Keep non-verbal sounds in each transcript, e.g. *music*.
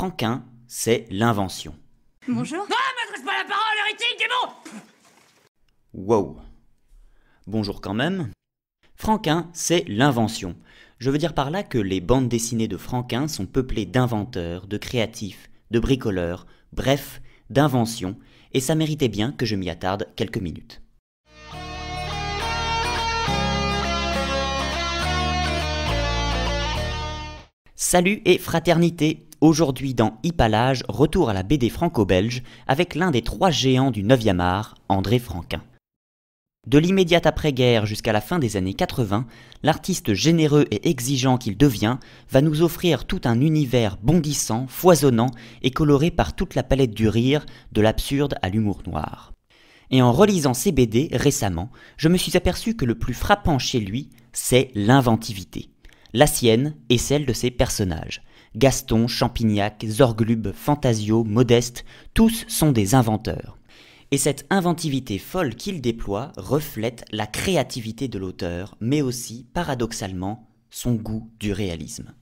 Franquin, c'est l'invention. Bonjour. Non, m'adresse pas la parole, hérétique, démon Wow. Bonjour quand même. Franquin, c'est l'invention. Je veux dire par là que les bandes dessinées de Franquin sont peuplées d'inventeurs, de créatifs, de bricoleurs, bref, d'inventions, et ça méritait bien que je m'y attarde quelques minutes. Salut et fraternité Aujourd'hui dans Hippalage, retour à la BD franco-belge avec l'un des trois géants du 9e art, André Franquin. De l'immédiate après-guerre jusqu'à la fin des années 80, l'artiste généreux et exigeant qu'il devient va nous offrir tout un univers bondissant, foisonnant et coloré par toute la palette du rire, de l'absurde à l'humour noir. Et en relisant ses BD récemment, je me suis aperçu que le plus frappant chez lui, c'est l'inventivité. La sienne et celle de ses personnages. Gaston, Champignac, Zorglube, Fantasio, Modeste, tous sont des inventeurs. Et cette inventivité folle qu'il déploie reflète la créativité de l'auteur, mais aussi, paradoxalement, son goût du réalisme.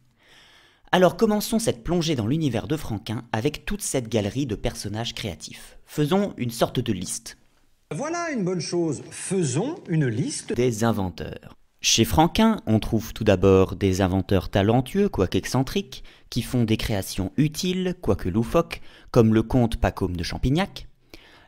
Alors commençons cette plongée dans l'univers de Franquin avec toute cette galerie de personnages créatifs. Faisons une sorte de liste. Voilà une bonne chose. Faisons une liste des inventeurs. Chez Franquin, on trouve tout d'abord des inventeurs talentueux, quoique excentriques, qui font des créations utiles, quoique loufoques, comme le comte Pacôme de Champignac.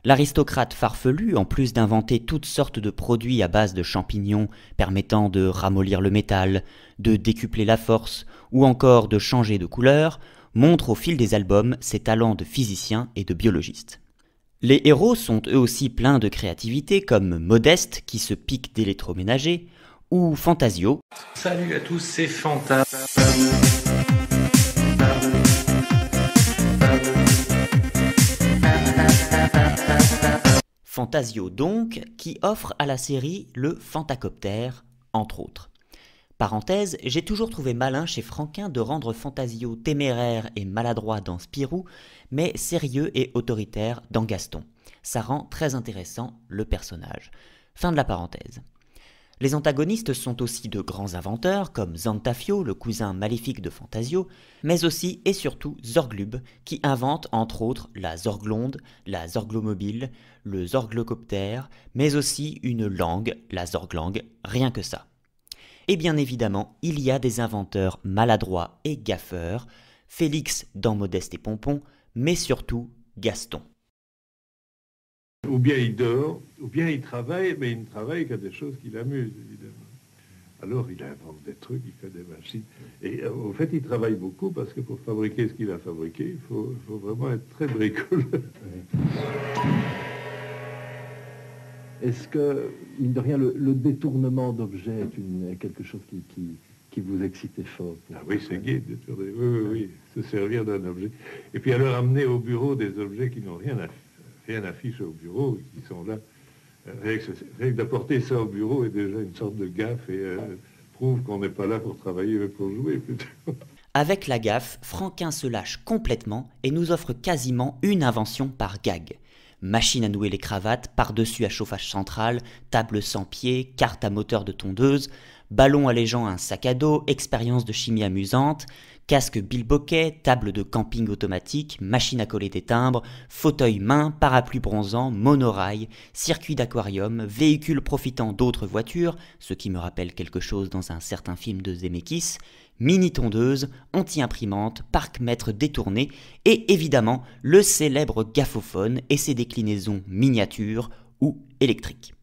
L'aristocrate farfelu, en plus d'inventer toutes sortes de produits à base de champignons permettant de ramollir le métal, de décupler la force, ou encore de changer de couleur, montre au fil des albums ses talents de physicien et de biologiste. Les héros sont eux aussi pleins de créativité, comme Modeste qui se pique d'électroménager, ou Fantasio. Salut à tous, c'est Fanta. Fantasio donc, qui offre à la série le Fantacoptère, entre autres. Parenthèse, j'ai toujours trouvé malin chez Franquin de rendre Fantasio téméraire et maladroit dans Spirou, mais sérieux et autoritaire dans Gaston. Ça rend très intéressant le personnage. Fin de la parenthèse. Les antagonistes sont aussi de grands inventeurs comme Zantafio, le cousin maléfique de Fantasio, mais aussi et surtout Zorglub, qui invente entre autres la Zorglonde, la Zorglomobile, le Zorglocoptère, mais aussi une langue, la Zorglang, rien que ça. Et bien évidemment, il y a des inventeurs maladroits et gaffeurs, Félix dans Modeste et Pompon, mais surtout Gaston. Ou bien il dort, ou bien il travaille, mais il ne travaille qu'à des choses qui l'amusent, évidemment. Alors il invente des trucs, il fait des machines. Et euh, au fait, il travaille beaucoup parce que pour fabriquer ce qu'il a fabriqué, il faut, vraiment être très bricoleur. Est-ce que, mine de rien, le, le détournement d'objets est, une- quelque chose qui, qui, qui vous excitait fort Ah oui, c'est gai faire des- Oui, oui, oui, se servir d'un objet. Et puis alors amener au bureau des objets qui n'ont rien à, rien à fiche au bureau, qui sont là. Euh, Rien que, d'apporter ça au bureau est déjà une sorte de gaffe et euh, prouve qu'on n'est pas là pour travailler, mais pour jouer. Avec la gaffe, Franquin se lâche complètement et nous offre quasiment une invention par gag. Machine à nouer les cravates, par-dessus à chauffage central, table sans pied, carte à moteur de tondeuse, ballon allégeant un sac à dos, expérience de chimie amusante, casque bilboquet, table de camping automatique, machine à coller des timbres, fauteuil main, parapluie bronzant, monorail, circuit d'aquarium, véhicule profitant d'autres voitures, ce qui me rappelle quelque chose dans un certain film de Zemeckis, mini-tondeuse, anti-imprimante, parc-mètre détourné, et évidemment le célèbre gaffophone et ses déclinaisons miniatures ou électriques.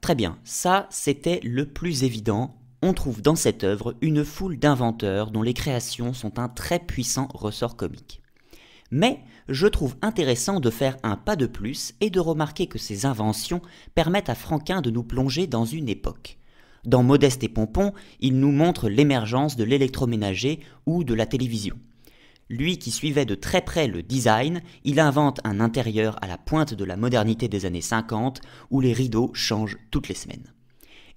Très bien, ça c'était le plus évident. On trouve dans cette œuvre une foule d'inventeurs dont les créations sont un très puissant ressort comique. Mais je trouve intéressant de faire un pas de plus et de remarquer que ces inventions permettent à Franquin de nous plonger dans une époque. Dans Modeste et Pompon, il nous montre l'émergence de l'électroménager ou de la télévision. Lui qui suivait de très près le design, il invente un intérieur à la pointe de la modernité des années 50 où les rideaux changent toutes les semaines.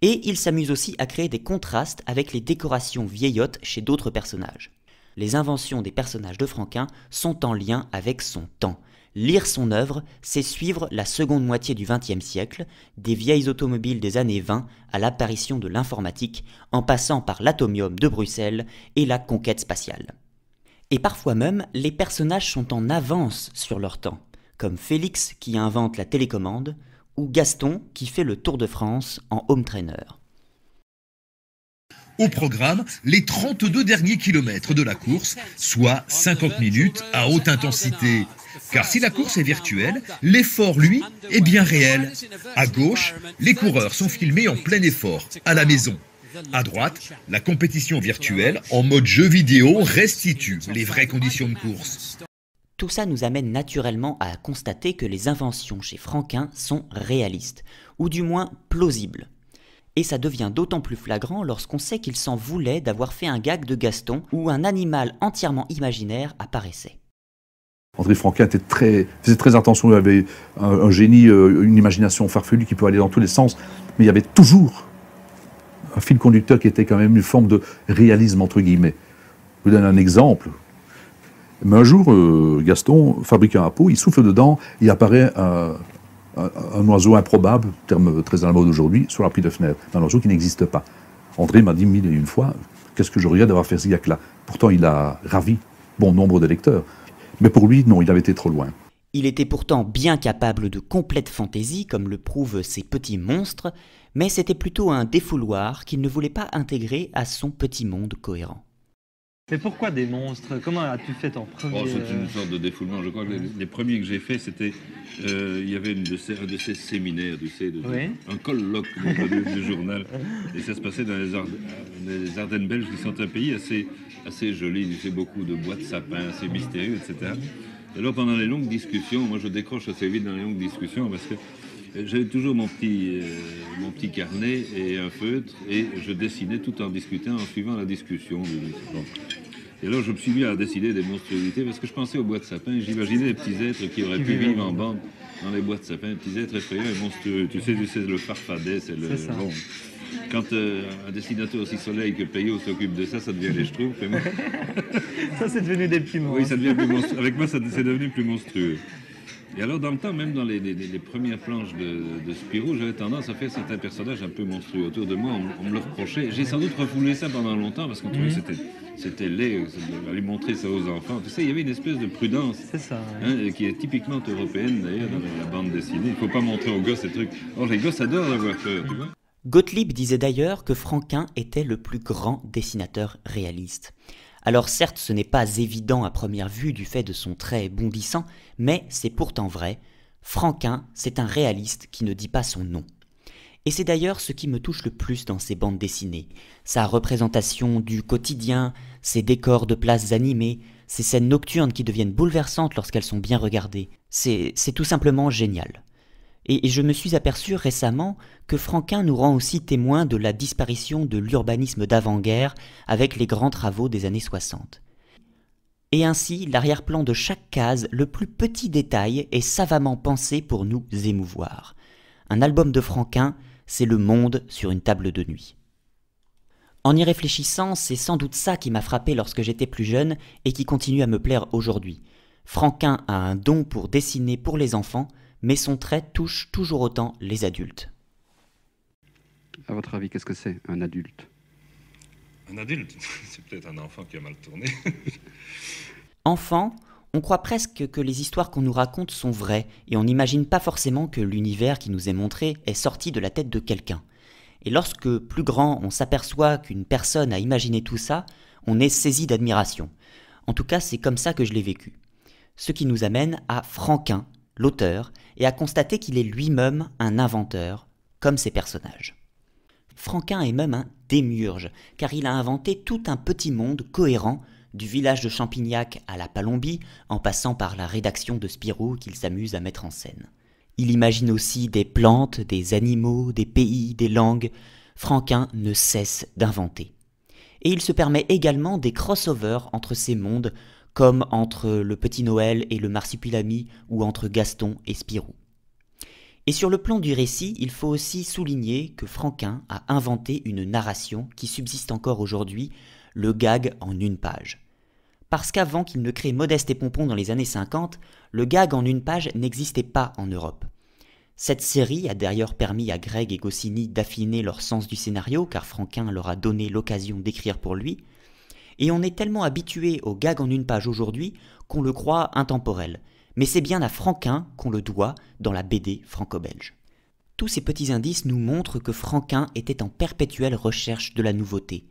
Et il s'amuse aussi à créer des contrastes avec les décorations vieillottes chez d'autres personnages. Les inventions des personnages de Franquin sont en lien avec son temps. Lire son œuvre, c'est suivre la seconde moitié du XXe siècle, des vieilles automobiles des années 20 à l'apparition de l'informatique, en passant par l'atomium de Bruxelles et la conquête spatiale. Et parfois même, les personnages sont en avance sur leur temps, comme Félix qui invente la télécommande, ou Gaston qui fait le Tour de France en home trainer. Au programme, les 32 derniers kilomètres de la course, soit 50 minutes à haute intensité. Car si la course est virtuelle, l'effort, lui, est bien réel. À gauche, les coureurs sont filmés en plein effort, à la maison. À droite, la compétition virtuelle en mode jeu vidéo restitue les vraies conditions de course. Tout ça nous amène naturellement à constater que les inventions chez Franquin sont réalistes, ou du moins plausibles. Et ça devient d'autant plus flagrant lorsqu'on sait qu'il s'en voulait d'avoir fait un gag de Gaston où un animal entièrement imaginaire apparaissait. André Franquin était très, faisait très attention, il avait un, un génie, euh, une imagination farfelue qui peut aller dans tous les sens, mais il y avait toujours un fil conducteur qui était quand même une forme de réalisme, entre guillemets. Je vous donne un exemple. Mais un jour, euh, Gaston fabrique un pot, il souffle dedans, il apparaît un, oiseau improbable, terme très à la mode aujourd'hui, sur la pile de fenêtre. Un oiseau qui n'existe pas. André m'a dit mille et une fois, qu'est-ce que je regrette d'avoir fait ce gag-là Pourtant, il a ravi bon nombre de lecteurs. Mais pour lui, non, il avait été trop loin. Il était pourtant bien capable de complète fantaisie, comme le prouvent ces petits monstres, mais c'était plutôt un défouloir qu'il ne voulait pas intégrer à son petit monde cohérent. Mais pourquoi des monstres? Comment as-tu fait ton premier Oh, c'est euh, une sorte de défoulement. Je crois que les, les premiers que j'ai faits, c'était. euh, il y avait une de ces, un de ces séminaires, tu sais, de- Oui. un colloque du, du journal. Et ça se passait dans les, Arde- les Ardennes belges, qui sont un pays assez, assez joli. Tu sais, beaucoup de bois de sapins, assez mystérieux, etc. Et alors, pendant les longues discussions, moi, je décroche assez vite dans les longues discussions parce que j'avais toujours mon petit, euh, mon petit carnet et un feutre et je dessinais tout en discutant, en suivant la discussion. Et alors, je me suis mis à dessiner des monstruosités parce que je pensais aux bois de sapin. J'imaginais des petits êtres qui auraient pu vivre en bande dans les bois de sapin, des petits êtres effrayants et monstrueux. Tu sais, tu sais, le farfadet, c'est le. Quand euh, un dessinateur aussi soleil que Payot s'occupe de ça, ça devient les moi- *laughs* Ça, c'est devenu des petits monstres. oui, ça devient plus monstrueux. Avec moi, ça c'est devenu plus monstrueux. Et alors, dans le temps, même dans les, les- les premières planches de, de Spirou, j'avais tendance à faire certains personnages un peu monstrueux autour de moi. On, on me le reprochait. J'ai sans doute refoulé ça pendant longtemps parce qu'on trouvait que c'était, c'était laid, aller montrer ça aux enfants. Tu sais, il y avait une espèce de prudence. C'est ça. ouais. hein, qui est typiquement européenne d'ailleurs dans la, la bande dessinée. Il ne faut pas montrer aux gosses ces trucs. Or, les gosses adorent avoir peur, tu vois. Gottlieb disait d'ailleurs que Franquin était le plus grand dessinateur réaliste. Alors certes, ce n'est pas évident à première vue du fait de son trait bondissant, mais c'est pourtant vrai. Franquin, c'est un réaliste qui ne dit pas son nom. Et c'est d'ailleurs ce qui me touche le plus dans ses bandes dessinées. Sa représentation du quotidien, ses décors de places animées, ces scènes nocturnes qui deviennent bouleversantes lorsqu'elles sont bien regardées. C'est tout simplement génial. Et je me suis aperçu récemment que Franquin nous rend aussi témoin de la disparition de l'urbanisme d'avant-guerre avec les grands travaux des années 60. Et ainsi, l'arrière-plan de chaque case, le plus petit détail, est savamment pensé pour nous émouvoir. Un album de Franquin, c'est le monde sur une table de nuit. En y réfléchissant, c'est sans doute ça qui m'a frappé lorsque j'étais plus jeune et qui continue à me plaire aujourd'hui. Franquin a un don pour dessiner pour les enfants, mais son trait touche toujours autant les adultes. À votre avis, qu'est-ce que c'est un adulte? Un adulte, *laughs* c'est peut-être un enfant qui a mal tourné. *laughs* Enfant, on croit presque que les histoires qu'on nous raconte sont vraies, et on n'imagine pas forcément que l'univers qui nous est montré est sorti de la tête de quelqu'un. Et lorsque, plus grand, on s'aperçoit qu'une personne a imaginé tout ça, on est saisi d'admiration. En tout cas, c'est comme ça que je l'ai vécu. Ce qui nous amène à Franquin, l'auteur, et à constater qu'il est lui-même un inventeur, comme ses personnages. Franquin est même un démiurge, car il a inventé tout un petit monde cohérent, du village de Champignac à la Palombie, en passant par la rédaction de Spirou qu'il s'amuse à mettre en scène. Il imagine aussi des plantes, des animaux, des pays, des langues. Franquin ne cesse d'inventer. Et il se permet également des crossovers entre ces mondes, comme entre le Petit Noël et le Marsupilami, ou entre Gaston et Spirou. Et sur le plan du récit, il faut aussi souligner que Franquin a inventé une narration qui subsiste encore aujourd'hui, le gag en une page. Parce qu'avant qu'il ne crée Modeste et Pompon dans les années 50, le gag en une page n'existait pas en Europe. Cette série a d'ailleurs permis à Greg et Goscinny d'affiner leur sens du scénario, car Franquin leur a donné l'occasion d'écrire pour lui. Et on est tellement habitué aux gags en une page aujourd'hui qu'on le croit intemporel. Mais c'est bien à Franquin qu'on le doit dans la BD franco-belge. Tous ces petits indices nous montrent que Franquin était en perpétuelle recherche de la nouveauté.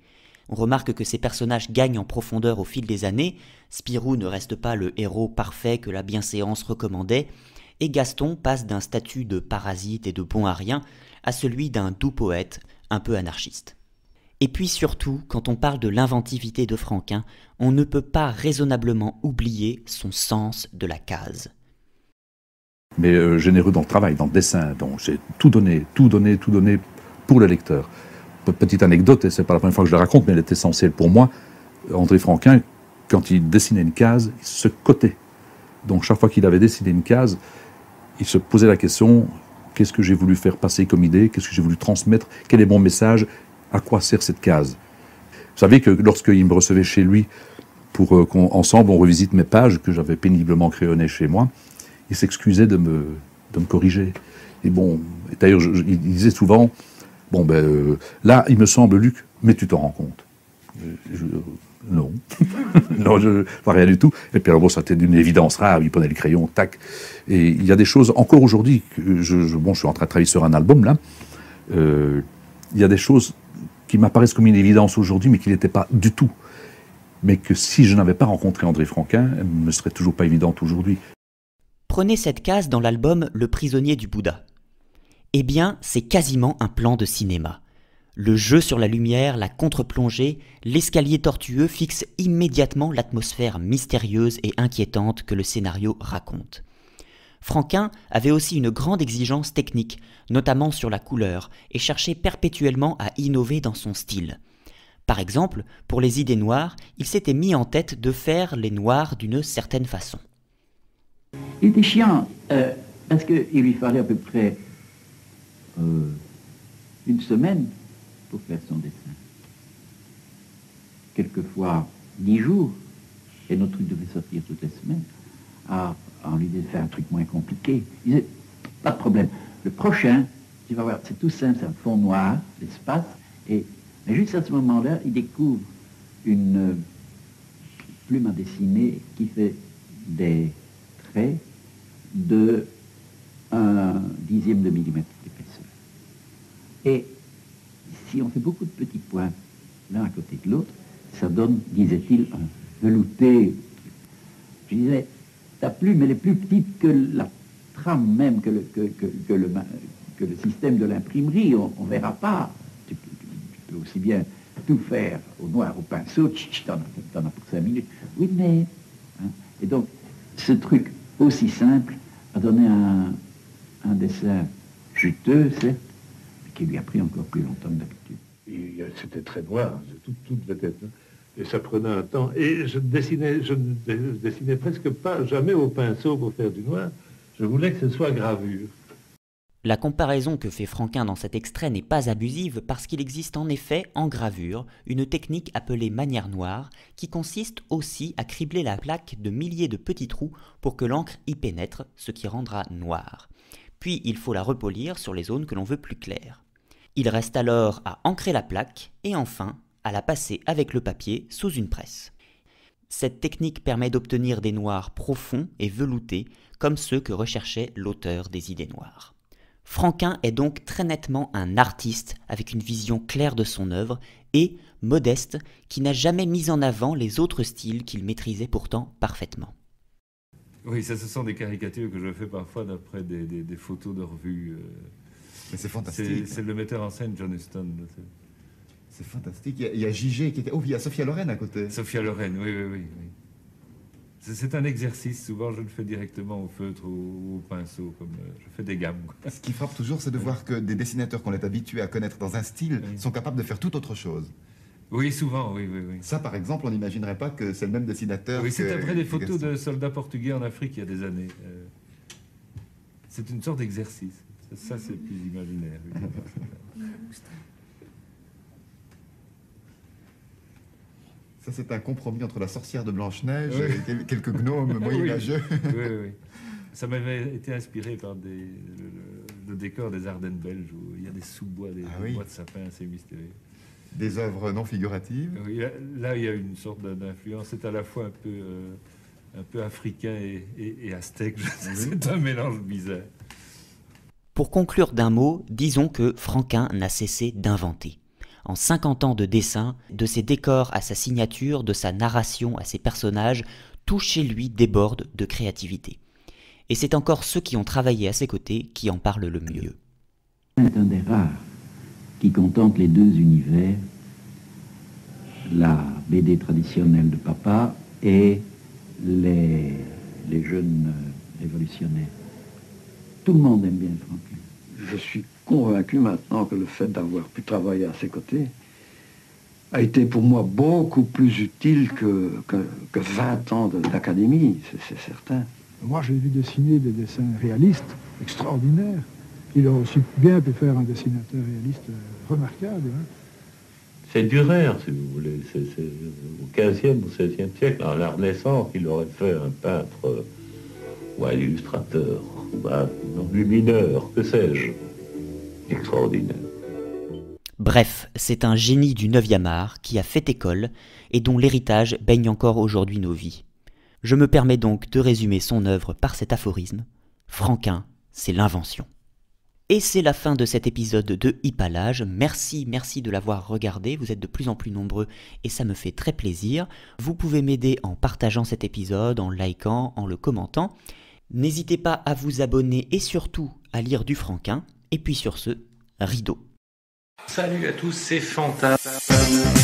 On remarque que ses personnages gagnent en profondeur au fil des années, Spirou ne reste pas le héros parfait que la bienséance recommandait, et Gaston passe d'un statut de parasite et de bon à rien à celui d'un doux poète un peu anarchiste. Et puis surtout, quand on parle de l'inventivité de Franquin, on ne peut pas raisonnablement oublier son sens de la case. Mais euh, généreux dans le travail, dans le dessin, donc j'ai tout donné, tout donné, tout donné pour le lecteur. Petite anecdote, et c'est pas la première fois que je la raconte, mais elle est essentielle pour moi. André Franquin, quand il dessinait une case, il se cotait. Donc chaque fois qu'il avait dessiné une case, il se posait la question qu'est-ce que j'ai voulu faire passer comme idée, qu'est-ce que j'ai voulu transmettre, quel est mon message, à quoi sert cette case? Vous savez que lorsqu'il me recevait chez lui pour euh, qu'ensemble on revisite mes pages que j'avais péniblement crayonnées chez moi, il s'excusait de me, de me corriger. Et bon, d'ailleurs, il disait souvent, bon ben euh, là, il me semble, Luc, mais tu t'en rends compte. Je, non, *laughs* non, je vois rien du tout. Et puis alors bon, c'était d'une évidence rare. Il prenait le crayon, tac. Et il y a des choses encore aujourd'hui. Je, bon, je suis en train de travailler sur un album là. Euh, il y a des choses qui m'apparaissent comme une évidence aujourd'hui, mais qui n'étaient pas du tout. Mais que si je n'avais pas rencontré André Franquin, elles ne me seraient toujours pas évidentes aujourd'hui. Prenez cette case dans l'album Le prisonnier du Bouddha. Eh bien, c'est quasiment un plan de cinéma. Le jeu sur la lumière, la contre-plongée, l'escalier tortueux fixent immédiatement l'atmosphère mystérieuse et inquiétante que le scénario raconte. Franquin avait aussi une grande exigence technique, notamment sur la couleur, et cherchait perpétuellement à innover dans son style. Par exemple, pour les idées noires, il s'était mis en tête de faire les noirs d'une certaine façon. Il était chiant, euh, parce qu'il lui fallait à peu près euh, une semaine pour faire son dessin. Quelquefois dix jours, et notre truc devait sortir toutes les semaines. Ah, en lui de faire un truc moins compliqué. Il disait, pas de problème. Le prochain, tu vas voir, c'est tout simple, c'est un fond noir, l'espace, et mais juste à ce moment-là, il découvre une euh, plume à dessiner qui fait des traits de un dixième de millimètre d'épaisseur. Et si on fait beaucoup de petits points l'un à côté de l'autre, ça donne, disait-il, un velouté. Je disais, ta plume, elle est plus petite que la trame même, que le, système de l'imprimerie. On ne verra pas. Tu, peux aussi bien tout faire au noir, au pinceau, tu en as pour cinq minutes. Oui, mais... Hein. Et donc, ce truc aussi simple a donné un, dessin juteux, certes, qui lui a pris encore plus longtemps que d'habitude. C'était très noir, tout, tout devait être. Et ça prenait un temps. Et je ne dessinais presque jamais au pinceau pour faire du noir. Je voulais que ce soit gravure. La comparaison que fait Franquin dans cet extrait n'est pas abusive parce qu'il existe en effet en gravure une technique appelée manière noire qui consiste aussi à cribler la plaque de milliers de petits trous pour que l'encre y pénètre, ce qui rendra noir. Puis il faut la repolir sur les zones que l'on veut plus claires. Il reste alors à ancrer la plaque et enfin à la passer avec le papier sous une presse. Cette technique permet d'obtenir des noirs profonds et veloutés comme ceux que recherchait l'auteur des idées noires. Franquin est donc très nettement un artiste avec une vision claire de son œuvre et modeste qui n'a jamais mis en avant les autres styles qu'il maîtrisait pourtant parfaitement. Oui, ça ce sont des caricatures que je fais parfois d'après des, photos de revues. Euh, mais c'est fantastique. C'est le metteur en scène John Huston. C'est fantastique. Il y, a, JG qui était. Oh, il y a Sophia Loren à côté. Sophia Loren, oui, oui, oui. C'est un exercice. Souvent, je le fais directement au feutre ou au, pinceau. Comme, euh, je fais des gammes. Ce qui frappe toujours, c'est de voir que des dessinateurs qu'on est habitué à connaître dans un style sont capables de faire tout autre chose. Oui, souvent, oui, oui, oui. Ça, par exemple, on n'imaginerait pas que c'est le même dessinateur. Oui, c'est après des photos de soldats portugais en Afrique il y a des années. Euh, c'est une sorte d'exercice. Ça, c'est plus imaginaire. *laughs* Ça, c'est un compromis entre la sorcière de Blanche-Neige et quelques gnomes *laughs* moyenâgeux. Oui, oui, oui. Ça m'avait été inspiré par des, le, décor des Ardennes belges où il y a des sous-bois, des ah bois de sapin assez mystérieux. des œuvres non figuratives. Oui, là, là, il y a une sorte d'influence. C'est à la fois un peu, euh, un peu africain et, et- et aztèque. C'est un mélange bizarre. Pour conclure d'un mot, disons que Franquin n'a cessé d'inventer. En 50 ans de dessin, de ses décors à sa signature, de sa narration à ses personnages, tout chez lui déborde de créativité. Et c'est encore ceux qui ont travaillé à ses côtés qui en parlent le mieux. est un des rares qui contemple les deux univers, la BD traditionnelle de papa et les, les jeunes euh, révolutionnaires. Tout le monde aime bien Franklin. Je suis convaincu maintenant que le fait d'avoir pu travailler à ses côtés a été pour moi beaucoup plus utile que, que, que 20 ans d'académie, c'est- certain. Moi, j'ai vu dessiner des dessins réalistes extraordinaires. Il a aussi bien pu faire un dessinateur réaliste euh, remarquable. hein. C'est Durer, si vous voulez. C'est c'est au 15e ou 16e siècle, à la Renaissance, il aurait fait un peintre euh, ou un illustrateur, Extraordinaire. Bref, c'est un génie du 9e art qui a fait école et dont l'héritage baigne encore aujourd'hui nos vies. Je me permets donc de résumer son œuvre par cet aphorisme Franquin, c'est l'invention. Et c'est la fin de cet épisode de Hippalage. Merci, merci de l'avoir regardé. Vous êtes de plus en plus nombreux et ça me fait très plaisir. Vous pouvez m'aider en partageant cet épisode, en likant, en le commentant. N'hésitez pas à vous abonner et surtout à lire du Franquin. Et puis sur ce, rideau. Salut à tous, c'est Fantasme.